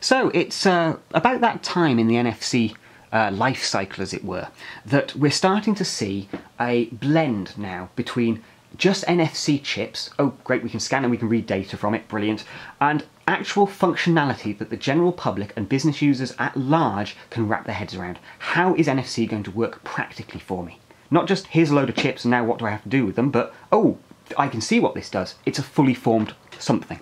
So it's uh, about that time in the NFC uh, life cycle, as it were, that we're starting to see a blend now between just NFC chips. Oh, great, we can scan and we can read data from it, brilliant. And actual functionality that the general public and business users at large can wrap their heads around. How is NFC going to work practically for me? Not just here's a load of chips and now what do I have to do with them, but oh, I can see what this does. It's a fully formed something.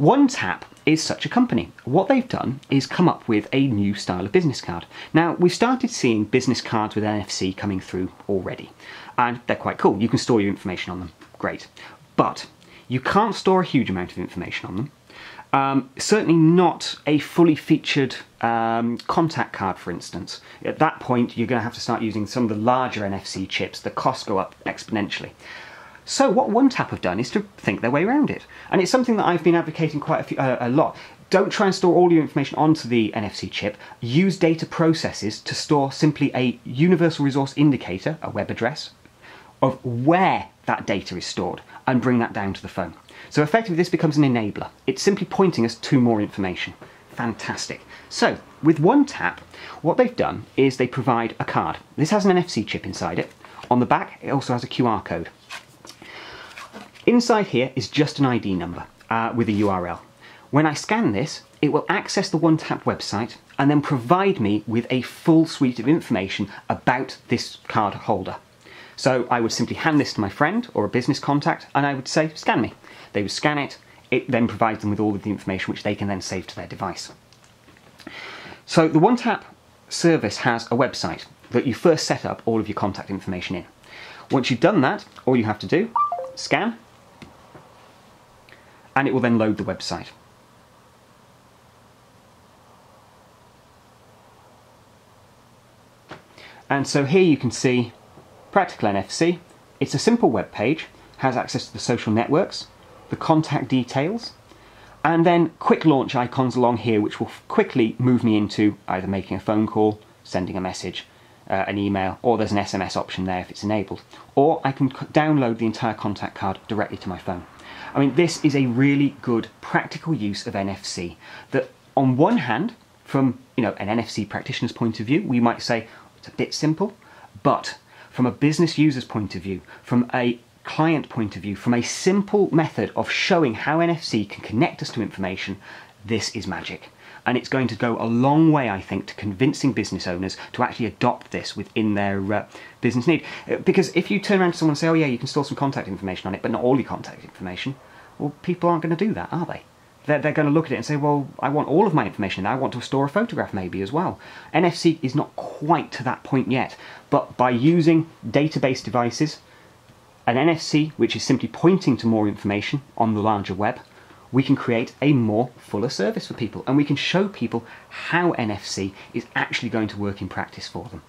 OneTap is such a company. What they've done is come up with a new style of business card. Now, we've started seeing business cards with NFC coming through already, and they're quite cool. You can store your information on them, great. But you can't store a huge amount of information on them. Um, certainly not a fully featured um, contact card, for instance. At that point, you're going to have to start using some of the larger NFC chips. The costs go up exponentially. So what OneTap have done is to think their way around it, and it's something that I've been advocating quite a, few, uh, a lot. Don't try and store all your information onto the NFC chip. Use data processes to store simply a universal resource indicator, a web address, of where that data is stored, and bring that down to the phone. So effectively, this becomes an enabler. It's simply pointing us to more information. Fantastic. So with OneTap, what they've done is they provide a card. This has an NFC chip inside it. On the back, it also has a QR code. Inside here is just an ID number uh, with a URL. When I scan this, it will access the OneTap website and then provide me with a full suite of information about this card holder. So I would simply hand this to my friend or a business contact and I would say, scan me. They would scan it, it then provides them with all of the information which they can then save to their device. So the OneTap service has a website that you first set up all of your contact information in. Once you've done that, all you have to do, scan, and it will then load the website. And so here you can see Practical NFC. It's a simple web page, has access to the social networks, the contact details, and then quick launch icons along here which will quickly move me into either making a phone call, sending a message, uh, an email, or there's an SMS option there if it's enabled. Or I can download the entire contact card directly to my phone. I mean, this is a really good practical use of NFC that on one hand, from you know an NFC practitioner's point of view, we might say it's a bit simple, but from a business user's point of view, from a client point of view, from a simple method of showing how NFC can connect us to information, this is magic. And it's going to go a long way, I think, to convincing business owners to actually adopt this within their uh, business need. Uh, because if you turn around to someone and say, oh, yeah, you can store some contact information on it, but not all your contact information, well, people aren't going to do that, are they? They're, they're going to look at it and say, well, I want all of my information. I want to store a photograph maybe as well. NFC is not quite to that point yet, but by using database devices, an NFC which is simply pointing to more information on the larger web, we can create a more fuller service for people and we can show people how NFC is actually going to work in practice for them.